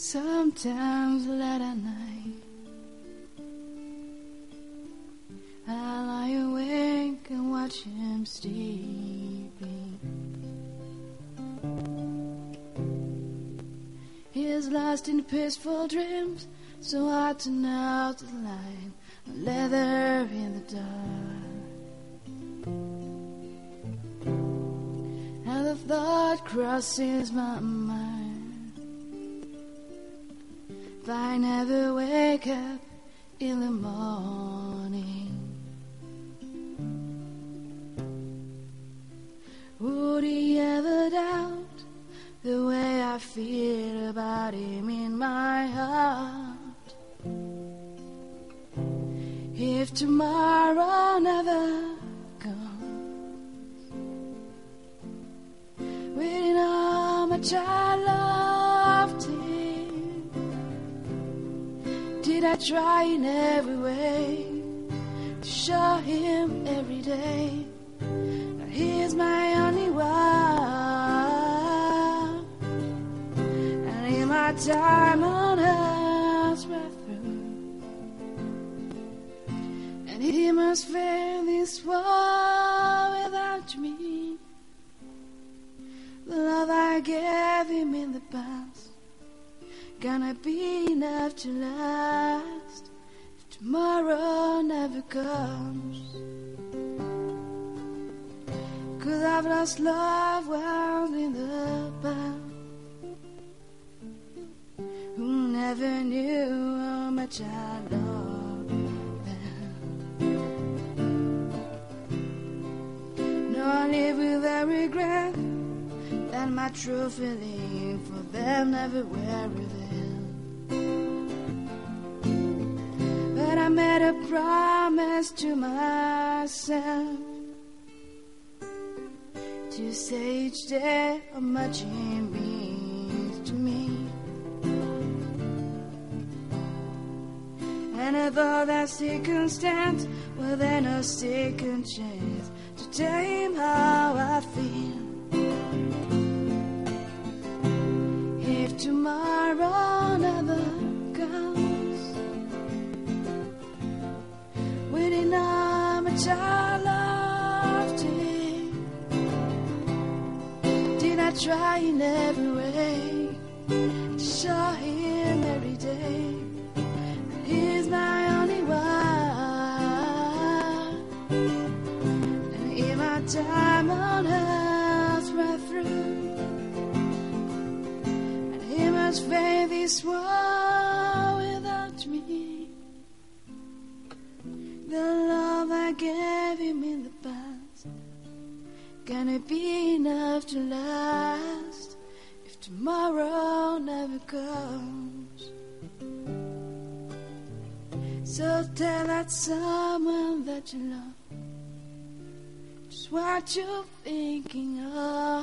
Sometimes late at night, I lie awake and watch him sleeping. He is lost in peaceful dreams, so I turn out the light, leather in the dark. And the thought crosses my mind. If I never wake up in the morning, would he ever doubt the way I feel about him in my heart? If tomorrow never comes, waiting on my child Did I try in every way to show him every day that he's my only one? And in my time on earth right through, and he must feel this war without me. The love I gave him in the past gonna be enough to last if tomorrow never comes. Cause I've lost love ones in the past who never knew how much I loved them. No, I live with regret that my true feeling for them were revealed. But I made a promise to myself to say each day how much it means to me. And if all that circumstance, well, then no second chance to tell him how I feel. Tomorrow never comes, waiting on my child loved him. Did I try in every way to show him every day that he's my must face this war without me. The love I gave him in the past, can it be enough to last if tomorrow never comes. So tell that someone that you love just what you're thinking of.